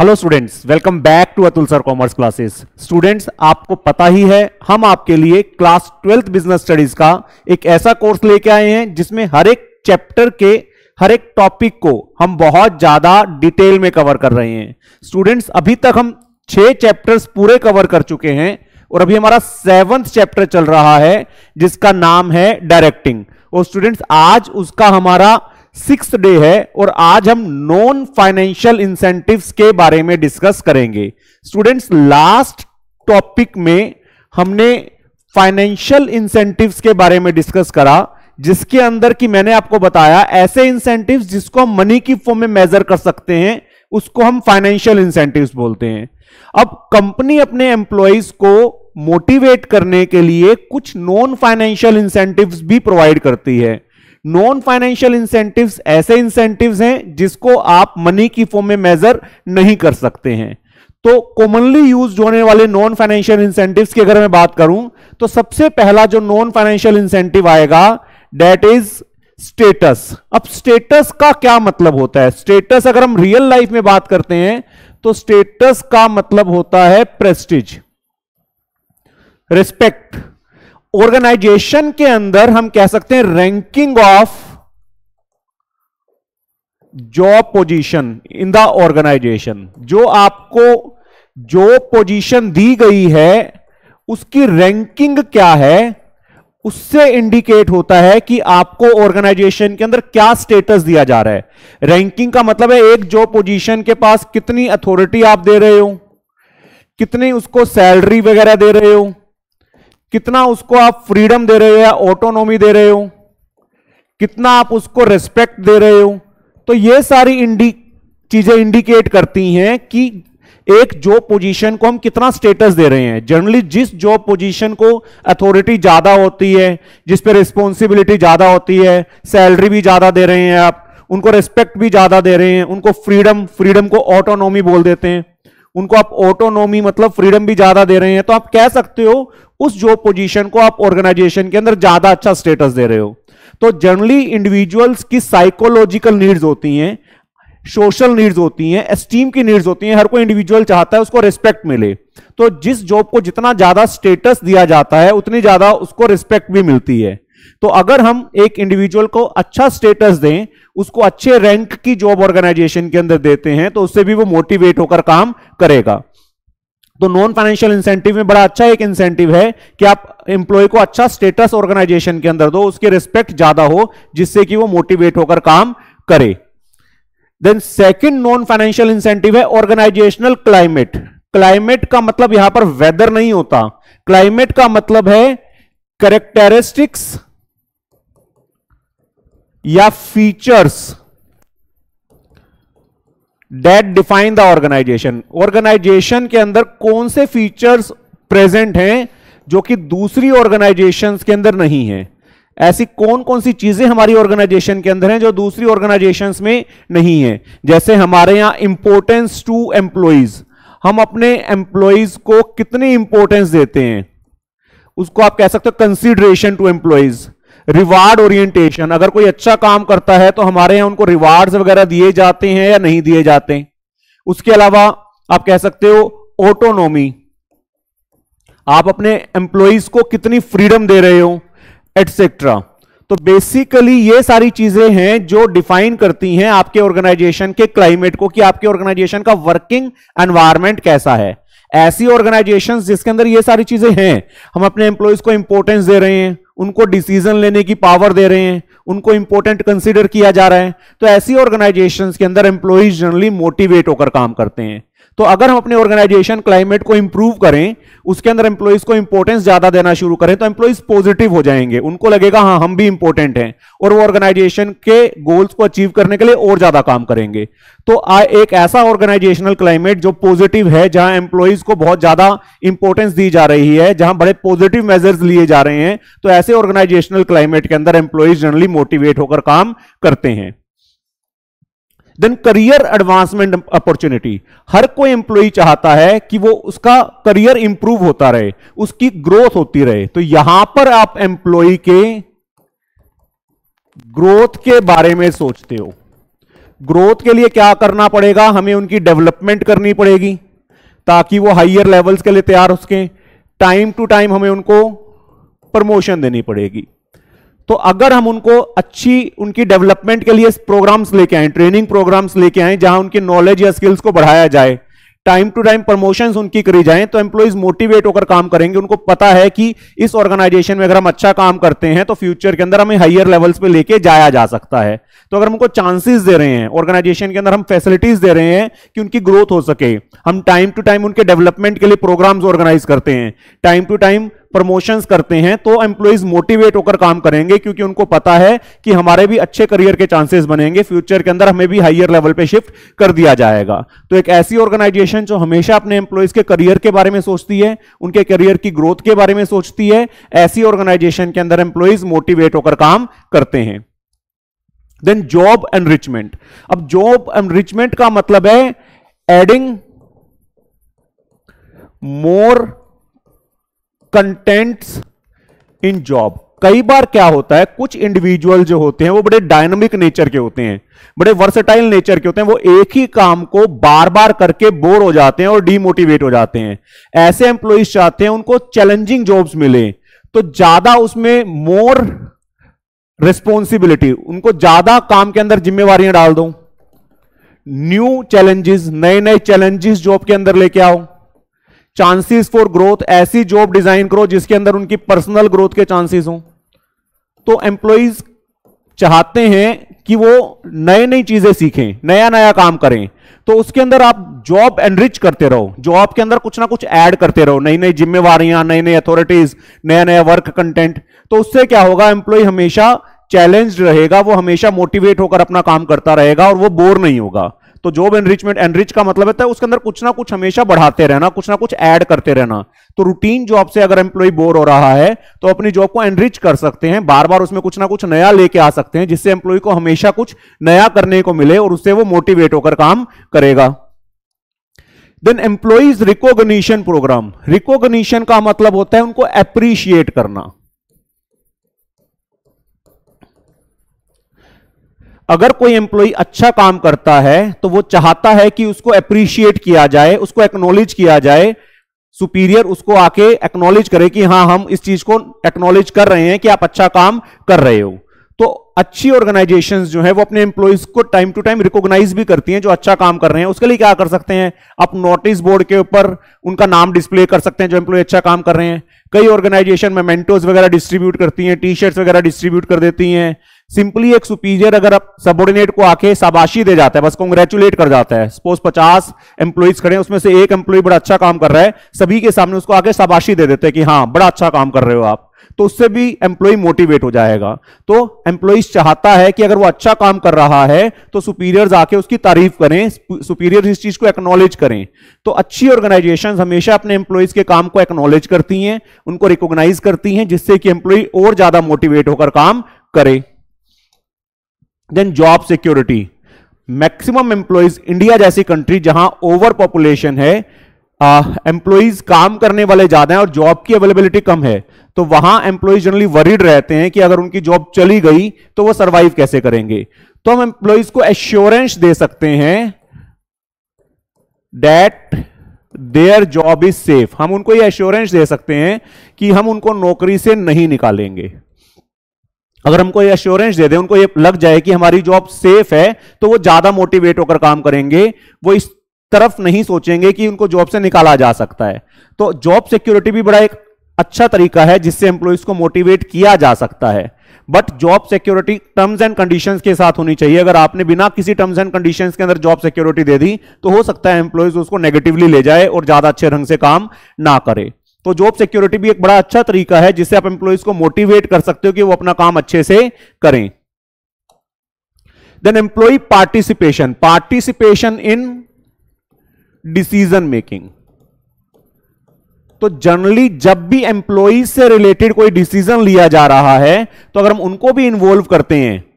Hello students welcome back to Atul sir commerce classes students आपको पता ही है, हम आपके लिए क्लास ट्वेल्थ बिज़नेस स्टडीज़ का एक ऐसा कोर्स लेके आए हैं, जिसमें हर एक चैप्टर के, हर एक टॉपिक को हम बहुत ज़्यादा डिटेल में कवर कर रहे हैं। स्टूडेंट्स अभी तक हम छह चैप्टर्स पूरे कवर कर चुके हैं, और अभी हमारा सेवंथ चैप्टर चल रहा है, जिसका नाम है डायरेक्टिंग और स्टूडेंट्स आज उसका हमारा सिक्स डे है और आज हम नॉन फाइनेंशियल इंसेंटिव्स के बारे में डिस्कस करेंगे। स्टूडेंट्स, लास्ट टॉपिक में हमने फाइनेंशियल इंसेंटिव्स के बारे में डिस्कस करा, जिसके अंदर की मैंने आपको बताया, ऐसे इंसेंटिव्स जिसको हम मनी की फॉर्म में मेजर कर सकते हैं, उसको हम फाइनेंशियल इंसेंटिव्स बोलते हैं। अब कंपनी अपने एम्प्लॉयज़ को मोटिवेट करने के लिए कुछ नॉन फाइनेंशियल इंसेंटिव्स भी प्रोवाइड करती है। नॉन फाइनेंशियल इंसेंटिव्स ऐसे इंसेंटिव्स हैं जिसको आप मनी की फॉर्म में मेजर नहीं कर सकते हैं। तो कॉमनली यूज़ होने वाले नॉन फाइनेंशियल इंसेंटिव्स की अगर मैं बात करूँ तो सबसे पहला जो नॉन फाइनेंशियल इंसेंटिव आएगा डेट इज़ स्टेटस अब स्टेटस का क्या मतलब होता है? स्टेटस अगर हम रियल लाइफ में बात करते हैं तो स्टेटस का मतलब होता है प्रेस्टिज रिस्पेक्ट ऑर्गेनाइजेशन के अंदर हम कह सकते हैं ranking of job position in the organization. जो आपको जो पोजीशन दी गई है, उसकी रैंकिंग क्या है, उससे इंडिकेट होता है कि आपको ऑर्गेनाइजेशन के अंदर क्या स्टेटस दिया जा रहा है। रैंकिंग का मतलब है एक जॉब पोजीशन के पास कितनी अथॉरिटी आप दे रहे हो, कितनी उसको सैलरी वगैरह दे रहे हो कितना उसको आप फ्रीडम दे रहे हो या ऑटोनॉमी दे रहे हो? कितना आप उसको रेस्पेक्ट दे रहे हो? तो ये सारी इंडी चीज़ें इंडिकेट करती हैं कि एक जॉब पोजीशन को हम कितना स्टेटस दे रहे हैं। जनरली जिस जॉब पोजीशन को अथॉरिटी ज़्यादा होती है, जिस पे रिस्पॉन्सिबिलिटी ज़्यादा होती है सैलरी भी ज़्यादा दे रहे हैं आप, उनको रेस्पेक्ट भी ज़्यादा दे रहे हैं, उनको फ्रीडम फ्रीडम को ऑटोनॉमी बोल देते हैं। उनको आप ऑटोनॉमी मतलब फ्रीडम भी ज़्यादा दे रहे हैं। तो आप कह सकते हो उस जॉब पोजीशन को आप ऑर्गेनाइजेशन के अंदर ज़्यादा अच्छा स्टेटस दे रहे हो। तो जनरली इंडिविजुअल्स की साइकोलॉजिकल नीड्स होती हैं सोशल नीड्स होती हैं एस्टीम की नीड्स होती हैं, हर कोई इंडिविजुअल चाहता है उसको रिस्पेक्ट मिले। तो जिस जॉब को जितना ज़्यादा स्टेटस दिया जाता है, उतनी ज़्यादा उसको रिस्पेक्ट भी मिलती है। तो अगर हम एक इंडिविजुअल को अच्छा स्टेटस दें, उसको अच्छे रैंक की जॉब ऑर्गेनाइजेशन के अंदर देते हैं तो उससे भी वो मोटिवेट होकर काम करेगा। तो नॉन फाइनेंशियल इंसेंटिव में बड़ा अच्छा एक इंसेंटिव है कि आप एम्प्लॉय को अच्छा स्टेटस ऑर्गेनाइजेशन के अंदर दो, उसकी रिस्पेक्ट ज़्यादा हो, जिससे कि वो मोटिवेट होकर काम करे। Then second non financial incentive है ऑर्गेनाइजेशनल क्लाइमेट क्लाइमेट का मतलब यहाँ पर वेदर नहीं होता। क्लाइमेट का मतलब है करेक्टरिस्टिक्स या features that define the organization organization के अंदर कौन से फीचर्स प्रेजेंट हैं जो कि दूसरी ऑर्गेनाइजेशन के अंदर नहीं है? ऐसी कौन कौन सी चीज़ें हमारी ऑर्गेनाइजेशन के अंदर हैं जो दूसरी ऑर्गेनाइजेशंस में नहीं है? जैसे हमारे यहाँ इंपोर्टेंस टू एम्प्लॉइज हम अपने एम्प्लॉइज को कितनी इंपोर्टेंस देते हैं? उसको आप कह सकते हो consideration to employees reward orientation अगर कोई अच्छा काम करता है तो हमारे यहाँ उनको रिवार्ड्स वगैरह दिए जाते हैं या नहीं दिए जाते उसके अलावा आप कह सकते हो ऑटोनोमी आप अपने एम्प्लॉइज को कितनी फ्रीडम दे रहे हो एटसेट्रा तो बेसिकली ये सारी चीज़ें हैं जो डिफाइन करती हैं आपके ऑर्गेनाइजेशन के क्लाइमेट को कि आपके ऑर्गेनाइजेशन का वर्किंग एनवायरमेंट कैसा है। ऐसी ऑर्गेनाइजेशंस जिसके अंदर ये सारी चीज़ें हैं, हम अपने एम्प्लॉयज़ को इंपोर्टेंस दे रहे हैं उनको डिसीज़न लेने की पावर दे रहे हैं, उनको इंपॉर्टेंट कंसिडर किया जा रहा है तो ऐसी ऑर्गेनाइजेशंस के अंदर एम्प्लॉयज़ जनरली मोटिवेट होकर काम करते हैं। तो अगर हम अपने ऑर्गेनाइजेशन क्लाइमेट को इंप्रूव करें, उसके अंदर एम्प्लॉइज को इंपॉर्टेंस ज़्यादा देना शुरू करें तो एम्प्लॉइज पॉजिटिव हो जाएँगे। उनको लगेगा हाँ हम भी इंपॉर्टेंट हैं। और वो ऑर्गेनाइजेशन के गोल्स को अचीव करने के लिए और ज़्यादा काम करेंगे। तो एक ऐसा ऑर्गेनाइजेशनल क्लाइमेट जो पॉजिटिव है, जहाँ एम्प्लॉइज को बहुत ज़्यादा इंपॉर्टेंस दी जा रही है, जहाँ बड़े पॉजिटिव मेजर्स लिए जा रहे हैं तो ऐसे ऑर्गेनाइजेशनल क्लाइमेट के अंदर एम्प्लॉइज जनरली मोटिवेट होकर काम करते हैं। देन करियर एडवांसमेंट अपॉर्चुनिटी हर कोई एम्प्लॉय चाहता है कि वो उसका करियर इंप्रूव होता रहे, उसकी ग्रोथ होती रहे। तो यहाँ पर आप एम्प्लॉय के ग्रोथ के बारे में सोचते हो। ग्रोथ के लिए क्या करना पड़ेगा? हमें उनकी डेवलपमेंट करनी पड़ेगी, ताकि वो हाइयर लेवल्स के लिए तैयार हो सके। टाइम टू टाइम हमें उनको प्रमोशन देनी पड़ेगी। तो अगर हम उनको अच्छी उनकी डेवलपमेंट के लिए प्रोग्राम्स लेके आए ट्रेनिंग प्रोग्राम्स लेके आए, जहाँ उनकी नॉलेज या स्किल्स को बढ़ाया जाए टाइम टू टाइम प्रमोशंस उनकी करी जाए तो एम्प्लॉइज मोटिवेट होकर काम करेंगे। उनको पता है कि इस ऑर्गेनाइजेशन में अगर हम अच्छा काम करते हैं तो फ्यूचर के अंदर हमें हाइयर लेवल्स पे लेके जाया जा सकता है। तो अगर हम उनको चांसेस दे रहे हैं ऑर्गेनाइजेशन के अंदर हम फैसिलिटीज़ दे रहे हैं कि उनकी ग्रोथ हो सके, हम टाइम टू टाइम उनके डेवलपमेंट के लिए प्रोग्राम्स ऑर्गेनाइज करते हैं। टाइम टू टाइम प्रमोशंस करते हैं तो एम्प्लॉइज मोटिवेट होकर काम करेंगे, क्योंकि उनको पता है कि हमारे भी अच्छे करियर के चांसेस बनेंगे। फ्यूचर के अंदर हमें भी हाइयर लेवल पे शिफ्ट कर दिया जाएगा। तो एक ऐसी ऑर्गेनाइजेशन जो हमेशा अपने एम्प्लॉइज के करियर के बारे में सोचती है, उनके करियर की ग्रोथ के बारे में सोचती है, ऐसी ऑर्गेनाइजेशन के अंदर एम्प्लॉइज मोटिवेट होकर काम करते हैं। देन जॉब एनरिचमेंट अब जॉब एनरिचमेंट का मतलब है adding more contents in job कई बार क्या होता है, कुछ इंडिविजुअल जो होते हैं, वो बड़े डायनामिक नेचर के होते हैं, बड़े वर्सेटाइल नेचर के होते हैं, वो एक ही काम को बार बार करके बोर हो जाते हैं और डीमोटिवेट हो जाते हैं। ऐसे एम्प्लॉइज चाहते हैं, उनको चैलेंजिंग जॉब्स मिले तो ज़्यादा उसमें मोर रिस्पॉन्सिबिलिटी उनको ज़्यादा काम के अंदर जिम्मेवारियाँ डाल दो। न्यू चैलेंजेस नए नए चैलेंजेस जॉब के अंदर लेके आओ। चांसेस फॉर ग्रोथ ऐसी जॉब डिज़ाइन करो जिसके अंदर उनकी पर्सनल ग्रोथ के चांसेस हो। तो एम्प्लॉइज चाहते हैं कि वो नए नई चीज़ें सीखें नया नया काम करें। तो उसके अंदर आप जॉब एनरिच करते रहो जॉब के अंदर कुछ ना कुछ ऐड करते रहो नई नई जिम्मेवारियाँ नई नई अथॉरिटीज नया नया वर्क कंटेंट तो उससे क्या होगा एम्प्लॉय हमेशा चैलेंज रहेगा, वो हमेशा मोटिवेट होकर अपना काम करता रहेगा और वो बोर नहीं होगा। तो जॉब एनरिचमेंट एनरिच का मतलब है उसके अंदर कुछ ना कुछ हमेशा बढ़ाते रहना, कुछ ना कुछ ऐड करते रहना। तो रूटीन जॉब से अगर एम्प्लॉय बोर हो रहा है तो अपनी जॉब को एनरिच कर सकते हैं। बार बार उसमें कुछ ना कुछ नया लेके आ सकते हैं, जिससे एम्प्लॉय को हमेशा कुछ नया करने को मिले और उससे वो मोटिवेट होकर काम करेगा। Then employees recognition program recognition का मतलब होता है उनको अप्रिशिएट करना। अगर कोई एम्प्लॉय अच्छा काम करता है तो वो चाहता है कि उसको अप्रिशिएट किया जाए, उसको एक्नोलेज किया जाए सुपीरियर उसको आके एक्नोलेज करे कि हाँ हम इस चीज़ को एक्नोलेज कर रहे हैं कि आप अच्छा काम कर रहे हो। तो अच्छी ऑर्गेनाइजेशंस जो है, वो अपने एम्प्लॉइज को टाइम टू टाइम रिकॉग्नाइज भी करती हैं जो अच्छा काम कर रहे हैं। उसके लिए क्या कर सकते हैं? आप नोटिस बोर्ड के ऊपर उनका नाम डिस्प्ले कर सकते हैं जो एम्प्लॉय अच्छा काम कर रहे हैं। कई ऑर्गेनाइजेशन में मेंटोस वगैरह डिस्ट्रीब्यूट करती हैं टी शर्ट्स वगैरह डिस्ट्रीब्यूट कर देती हैं। सिंपली एक सुपीरियर अगर आप सबोर्डिनेट को आके शाबाशी दे जाता है, बस कॉन्ग्रेचुलेट कर जाता है। सपोज़ पचास एम्प्लॉइज खड़े हैं, उसमें से एक एम्प्लॉय बड़ा अच्छा काम कर रहा है, सभी के सामने उसको आके शाबाशी दे देते हैं कि हाँ बड़ा अच्छा काम कर रहे हो आप। तो उससे भी एम्प्लॉय मोटिवेट हो जाएगा। तो एम्प्लॉइज चाहता है कि अगर वो अच्छा काम कर रहा है तो सुपीरियर्स आके उसकी तारीफ़ करें सुपीरियर इस चीज़ को एक्नॉलेज करें। तो अच्छी ऑर्गेनाइजेशन हमेशा अपने एम्प्लॉइज के काम को एक्नॉलेज करती हैं, उनको रिकॉग्नाइज करती हैं, जिससे कि एम्प्लॉय और ज़्यादा मोटिवेट होकर काम करे। Then job security maximum employees India जैसी कंट्री जहाँ ओवर पॉपुलेशन है एम्प्लॉयज़ काम करने वाले ज़्यादा हैं और जॉब की अवेलेबिलिटी कम है तो वहाँ एम्प्लॉयज़ जनरली वरीड रहते हैं कि अगर उनकी जॉब चली गई तो वो सरवाइव कैसे करेंगे? तो हम एम्प्लॉयज़ को एश्योरेंस दे सकते हैं that their job is safe हम उनको ये एश्योरेंस दे सकते हैं कि हम उनको नौकरी से नहीं निकालेंगे। अगर हमको ये एश्योरेंस दे दे, उनको ये लग जाए कि हमारी जॉब सेफ़ है तो वो ज़्यादा मोटिवेट होकर काम करेंगे। वो इस तरफ़ नहीं सोचेंगे कि उनको जॉब से निकाला जा सकता है। तो जॉब सिक्योरिटी भी बड़ा एक अच्छा तरीका है, जिससे एम्प्लॉयज़ को मोटिवेट किया जा सकता है। But job security terms and conditions के साथ होनी चाहिए। अगर आपने बिना किसी टर्म्स एंड कंडीशंस के अंदर जॉब सिक्योरिटी दे दी तो हो सकता है एम्प्लॉयज़ उसको नेगेटिवली ले जाए और ज़्यादा अच्छे ढंग से काम ना करे। तो जॉब सिक्योरिटी भी एक बड़ा अच्छा तरीका है जिससे आप एम्प्लॉयज़ को मोटिवेट कर सकते हो कि वो अपना काम अच्छे से करें। Then employee participation participation in decision making तो जनरली जब भी एम्प्लॉय से रिलेटेड कोई डिसीज़न लिया जा रहा है तो अगर हम उनको भी इन्वॉल्व करते हैं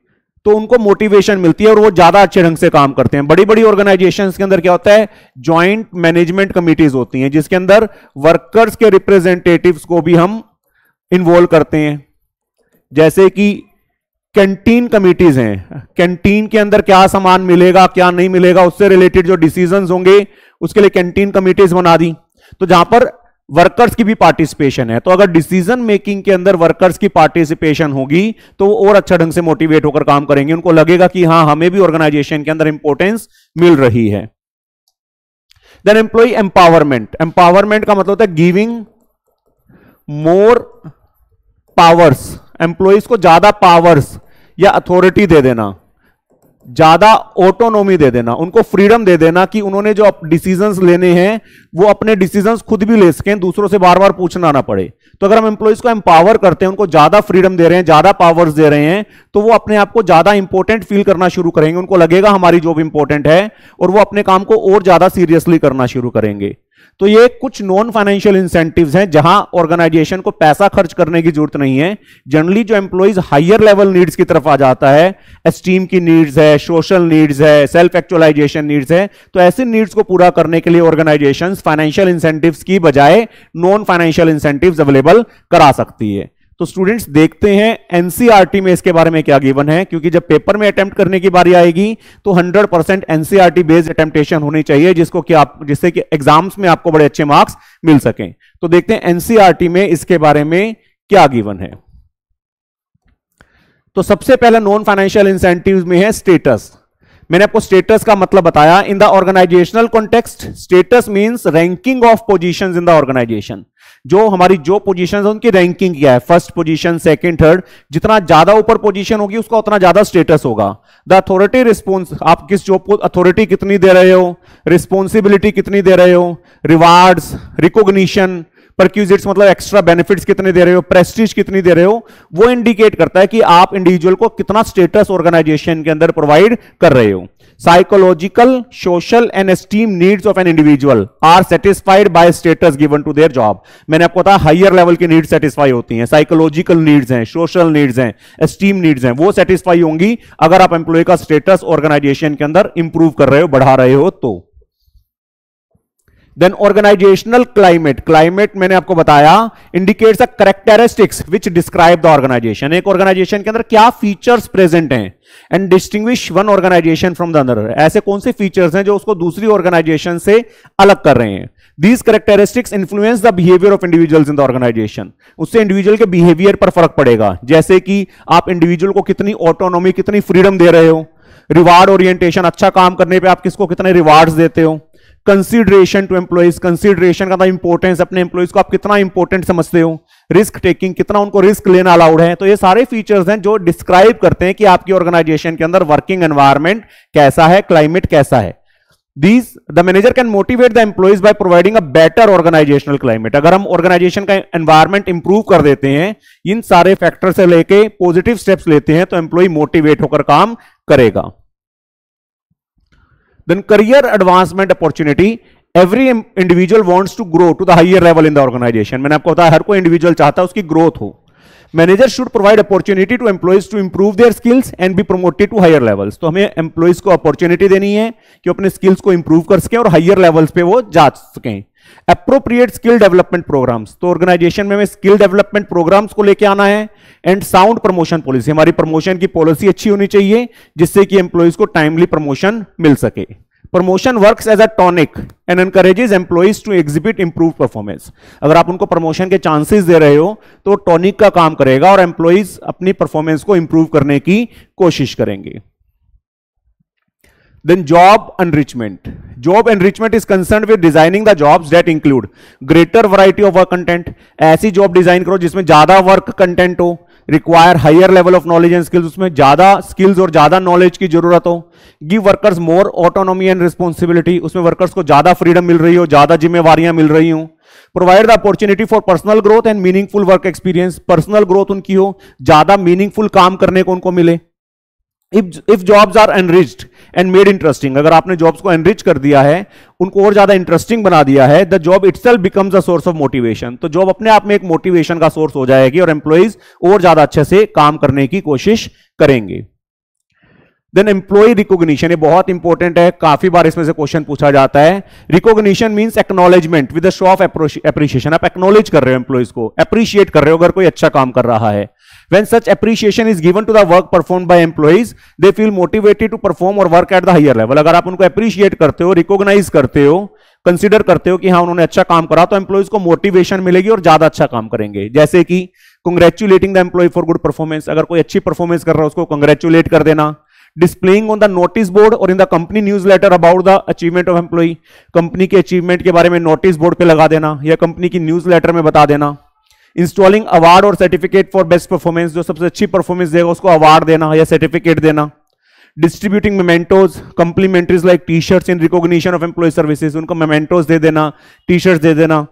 तो उनको मोटिवेशन मिलती है और वो ज़्यादा अच्छे ढंग से काम करते हैं। बड़ी बड़ी ऑर्गेनाइजेशन के अंदर क्या होता है? ज्वाइंट मैनेजमेंट कमिटीज होती हैं, जिसके अंदर वर्कर्स के रिप्रेजेंटेटिव्स को भी हम इन्वॉल्व करते हैं। जैसे कि कैंटीन कमिटीज हैं। कैंटीन के अंदर क्या सामान मिलेगा, क्या नहीं मिलेगा, उससे रिलेटेड जो डिसीजंस होंगे, उसके लिए कैंटीन कमिटीज बना दी। तो जहाँ पर वर्कर्स की भी पार्टिसिपेशन है। तो अगर डिसीज़न मेकिंग के अंदर वर्कर्स की पार्टिसिपेशन होगी तो वो और अच्छा ढंग से मोटिवेट होकर काम करेंगे। उनको लगेगा कि हाँ, हमें भी ऑर्गेनाइजेशन के अंदर इंपोर्टेंस मिल रही है। देन एम्प्लॉय एम्पावरमेंट एम्पावरमेंट का मतलब होता है गिविंग मोर पावर्स एम्प्लॉयज़ को ज़्यादा पावर्स या अथॉरिटी दे देना। ज़्यादा ऑटोनोमी दे देना, उनको फ्रीडम दे देना कि उन्होंने जो डिसीजंस लेने हैं, वो अपने डिसीजंस खुद भी ले सकें, दूसरों से बार बार पूछना ना पड़े। तो अगर हम एम्प्लॉयज़ को एम्पावर करते हैं, उनको ज़्यादा फ्रीडम दे रहे हैं, ज़्यादा पावर्स दे रहे हैं तो वो अपने आप को ज़्यादा इंपॉर्टेंट फील करना शुरू करेंगे। उनको लगेगा हमारी जॉब इंपॉर्टेंट है, और वो अपने काम को और ज़्यादा सीरियसली करना शुरू करेंगे। तो ये कुछ नॉन फाइनेंशियल इंसेंटिव्स हैं जहाँ ऑर्गेनाइजेशन को पैसा खर्च करने की ज़रूरत नहीं है। जनरली जो एम्प्लॉइज हायर लेवल नीड्स की तरफ़ आ जाता है एस्टीम की नीड्स है सोशल नीड्स है सेल्फ एक्चुअलाइजेशन नीड्स है तो ऐसे नीड्स को पूरा करने के लिए ऑर्गेनाइजेशन फाइनेंशियल इंसेंटिव्स की बजाय नॉन फाइनेंशियल इंसेंटिव अवेलेबल करा सकती है। तो स्टूडेंट्स देखते हैं एनसीआरटी में इसके बारे में क्या गिवन है, क्योंकि जब पेपर में अटेम्प्ट करने की बारी आएगी तो 100 परसेंट एनसीआरटी बेस्ड अटेम्प्टेशन होनी चाहिए, जिसको कि आप, जिससे कि एग्ज़ाम्स में आपको बड़े अच्छे मार्क्स मिल सकें। तो देखते हैं एनसीआरटी में इसके बारे में क्या गिवन है। तो सबसे पहले नॉन फाइनेंशियल इंसेंटिव में है स्टेटस मैंने आपको स्टेटस का मतलब बताया in the organizational context status means ranking of positions in the organization जो हमारी जो पोजीशन है, उनकी रैंकिंग क्या है? फ़र्स्ट पोजीशन सेकंड थर्ड जितना ज़्यादा ऊपर पोजीशन होगी, उसका उतना ज़्यादा स्टेटस होगा। द अथॉरिटी रिस्पॉन्स आप किस जॉब को अथॉरिटी कितनी दे रहे हो? रिस्पॉन्सिबिलिटी कितनी दे रहे हो? रिवार्ड्स रिकोगशन परक्यूजिट्स मतलब एक्स्ट्रा बेनिफिट्स कितने दे रहे हो? प्रेस्टीज कितनी दे रहे हो? वो इंडिकेट करता है कि आप इंडिविजुअल को कितना स्टेटस ऑर्गेनाइजेशन के अंदर प्रोवाइड कर रहे हो। Psychological social and esteem needs of an individual are satisfied by status given to their job मैंने आपको बताया हायर लेवल की नीड्स सेटिस्फाई होती हैं साइकोलॉजिकल नीड्स हैं सोशल नीड्स हैं एस्टीम नीड्स हैं, वो सेटिस्फाई होंगी अगर आप एम्प्लॉय का स्टेटस ऑर्गेनाइजेशन के अंदर इंप्रूव कर रहे हो, बढ़ा रहे हो तो। देन ऑर्गेनाइजेशनल क्लाइमेट क्लाइमेट मैंने आपको बताया indicates a characteristics which describe the organization एक ऑर्गेनाइजेशन के अंदर क्या फीचर्स प्रेजेंट हैं? And distinguish one organization from the other ऐसे कौन से फीचर्स हैं जो उसको दूसरी ऑर्गेनाइजेशन से अलग कर रहे हैं? These characteristics influence the behaviour of individuals in the organization उससे इंडिविजुअल के बिहेवियर पर फ़र्क पड़ेगा। जैसे कि आप इंडिविजुअल को कितनी ऑटोनॉमी कितनी फ्रीडम दे रहे हो? रिवार्ड ओरिएंटेशन अच्छा काम करने पे आप किसको कितने रिवार्ड्स देते हो? कंसिडरेशन टू एम्प्लॉइज कंसिडरेशन का इंपॉर्टेंस अपने एम्प्लॉइज को आप कितना इंपॉर्टेंट समझते हो? रिस्क टेकिंग, कितना उनको रिस्क लेना अलाउड है? तो ये सारे फीचर्स हैं जो डिस्क्राइब करते हैं कि आपकी ऑर्गेनाइजेशन के अंदर वर्किंग एनवायरमेंट कैसा है, क्लाइमेट कैसा है। These the manager can motivate the employees by providing a better organizational climate अगर हम ऑर्गेनाइजेशन का एनवायरमेंट इंप्रूव कर देते हैं, इन सारे फैक्टर से लेके पॉजिटिव स्टेप्स लेते हैं तो एम्प्लॉय मोटिवेट होकर काम करेगा। Then career advancement opportunity every individual wants to grow to the higher level in the organization. मैंने आपको बताया, हर कोई इंडिविजुअल चाहता है उसकी ग्रोथ हो। Manager should provide opportunity to employees to improve their skills and be promoted to higher levels तो हमें एम्प्लॉइज को अपॉर्चुनिटी देनी है कि अपने स्किल्स को इंप्रूव कर सकें और हायर लेवल्स पे वो जा सकें। अप्रोप्रिएट स्किल डेवलपमेंट प्रोग्राम्स तो ऑर्गेनाइजेशन में हमें स्किल डेवलपमेंट प्रोग्राम्स को लेके आना है एंड साउंड प्रमोशन पॉलिसी हमारी प्रमोशन की पॉलिसी अच्छी होनी चाहिए जिससे कि एम्प्लॉइज को टाइमली प्रमोशन मिल सके। Promotion works as a tonic and encourages employees to exhibit improve performance अगर आप उनको प्रमोशन के चांसेस दे रहे हो तो टॉनिक का काम करेगा और एम्प्लॉइज अपनी परफॉर्मेंस को इंप्रूव करने की कोशिश करेंगे। Then job enrichment. Job enrichment is concerned with designing the jobs that include greater variety of work content, ऐसी जॉब डिज़ाइन करो जिसमें ज़्यादा वर्क कंटेंट हो require higher level of knowledge and skills उसमें ज़्यादा स्किल्स और ज़्यादा नॉलेज की ज़रूरत हो give workers more autonomy and responsibility उसमें वर्कर्स को ज़्यादा फ्रीडम मिल रही हो, ज़्यादा जिम्मेवारियाँ मिल रही हूँ। Provide the opportunity for personal growth and meaningful work experience personal growth उनकी हो, ज़्यादा मीनिंगफुल काम करने को उनको मिले। If jobs are enriched and made interesting अगर आपने जॉब्स को एनरिच कर दिया है, उनको और ज़्यादा इंटरेस्टिंग बना दिया है the job itself becomes a source of motivation तो जॉब अपने आप में एक मोटिवेशन का सोर्स हो जाएगी और एम्प्लॉइज और ज़्यादा अच्छे से काम करने की कोशिश करेंगे। देन एम्प्लॉय रिकोगशन ये बहुत इंपॉर्टेंट है। काफ़ी बार इसमें से क्वेश्चन पूछा जाता है। Recognition means acknowledgement with show of appreciation आप एक्नोलेज कर रहे हो एम्प्लॉइज को अप्रिशिएट कर रहे हो अगर कोई अच्छा काम कर रहा है। When such appreciation is given to the work performed by employees, they feel motivated to perform or work at the higher level. अगर आप उनको appreciate करते हो, recognize करते हो कंसिडर करते हो कि हाँ उन्होंने अच्छा काम करा तो एम्प्लॉयज़ को मोटिवेशन मिलेगी और ज़्यादा अच्छा काम करेंगे। जैसे कि congratulating the employee for good performance अगर कोई अच्छी परफॉर्मेंस कर रहा है, उसको कंग्रेचुलेट कर देना। Displaying on the notice board और in the company newsletter about the achievement of employee company के अचीवमेंट के बारे में नोटिस बोर्ड पे लगा देना या कंपनी की न्यूज़ लेटर में बता देना। इंस्टॉलिंग अवार्ड और सर्टिफिकेट फॉर बेस्ट परफॉर्मेंस जो सबसे अच्छी परफॉर्मेंस देगा, उसको अवार्ड देना या सर्टिफिकेट देना। Distributing mementos complimentaries like T shirts in recognition of employee services उनको मेमेंटोज दे देना टी शर्ट्स दे देना।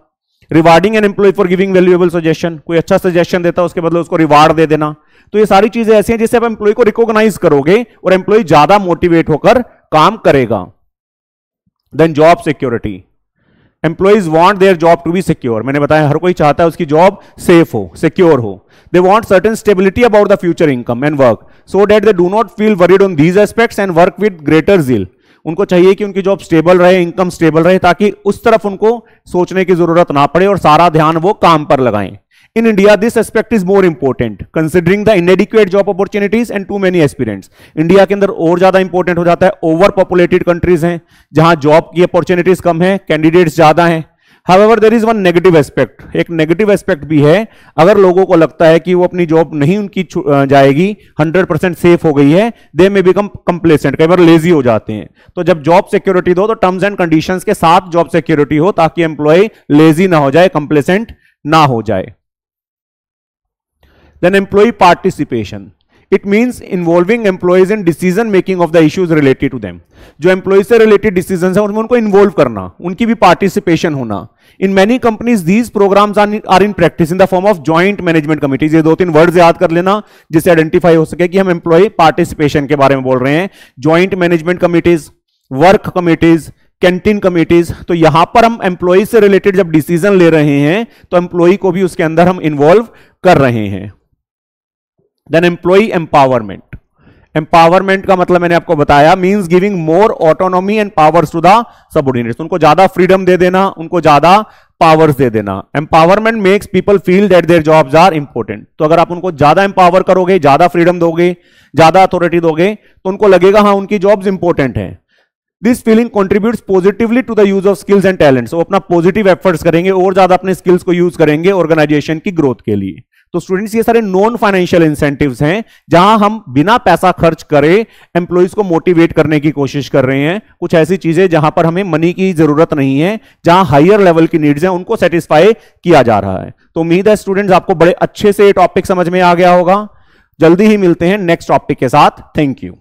Rewarding an employee for giving valuable suggestion कोई अच्छा सजेशन देता है उसके बदले उसको रिवार्ड दे देना। तो ये सारी चीज़ें ऐसी हैं जिससे आप एम्प्लॉय को रिकॉग्नाइज करोगे और एम्प्लॉय ज़्यादा मोटिवेट होकर काम करेगा। Then job security employees want their job to be secure मैंने बताया, हर कोई चाहता है उसकी जॉब सेफ़ हो सिक्योर हो। They want certain stability about the future income and work so that they do not feel worried on these aspects and work with greater zeal उनको चाहिए कि उनकी जॉब स्टेबल रहे इनकम स्टेबल रहे, ताकि उस तरफ़ उनको सोचने की ज़रूरत ना पड़े और सारा ध्यान वो काम पर लगाएँ। In India this aspect is more important considering the inadequate job opportunities and too many aspirants India के अंदर और ज़्यादा इंपॉर्टेंट हो जाता है. ओवर पॉपुलेटेड कंट्रीज़ हैं, जहाँ जॉब की अपॉर्चुनिटीज़ कम है कैंडिडेट्स ज़्यादा हैं. However there is one negative aspect एक नेगेटिव एस्पेक्ट भी है, अगर लोगों को लगता है कि वो अपनी जॉब नहीं उनकी जाएगी 100 परसेंट सेफ़ हो गई है दे में बिकम कंप्लेसेंट कई बार लेजी हो जाते हैं. तो जब जॉब सिक्योरिटी दो तो टर्म्स एंड कंडीशंस के साथ जॉब सिक्योरिटी हो, ताकि एम्प्लॉय लेजी ना हो जाए कंप्लेसेंट ना हो जाए. Then employee participation it means involving employees in decision making of the issues related to them जो एम्प्लॉयज़ से रिलेटेड डिसीज़न है उनमें उनको इन्वॉल्व करना, उनकी भी पार्टिसिपेशन होना। In many companies these programs are in practice in the form of joint management committees ये दो तीन वर्ड्स याद कर लेना, जिससे आइडेंटिफाई हो सके कि हम एम्प्लॉय पार्टिसिपेशन के बारे में बोल रहे हैं। Joint management committees work committees canteen committees तो यहाँ पर हम एम्प्लॉय से रिलेटेड जब डिसीज़न ले रहे हैं तो एम्प्लॉय को भी उसके अंदर हम इन्वॉल्व कर रहे हैं। देन एम्प्लॉय एम्पावरमेंट एम्पावरमेंट का मतलब मैंने आपको बताया means giving more autonomy and powers to the subordinates उनको ज़्यादा फ्रीडम दे देना, उनको ज़्यादा पावर्स दे देना। Empowerment makes people feel that their jobs are important तो अगर आप उनको ज़्यादा एम्पावर करोगे, ज़्यादा फ्रीडम दोगे, ज़्यादा अथॉरिटी दोगे तो उनको लगेगा हाँ उनकी जॉब्स इंपॉर्टेंट है। This feeling contribute positively to the use of skills and talents वो अपना पॉजिटिव एफर्ट्स करेंगे और ज़्यादा अपने स्किल्स को यूज़ करेंगे ऑर्गेनाइजेशन की ग्रोथ के लिए। तो स्टूडेंट्स ये सारे नॉन फाइनेंशियल इंसेंटिव्स हैं, जहाँ हम बिना पैसा खर्च करे एम्प्लॉयज़ को मोटिवेट करने की कोशिश कर रहे हैं। कुछ ऐसी चीज़ें जहाँ पर हमें मनी की ज़रूरत नहीं है, जहाँ हायर लेवल की नीड्स हैं, उनको सेटिस्फाई किया जा रहा है। तो उम्मीद है स्टूडेंट्स आपको बड़े अच्छे से ये टॉपिक समझ में आ गया होगा। जल्दी ही मिलते हैं नेक्स्ट टॉपिक के साथ। Thank you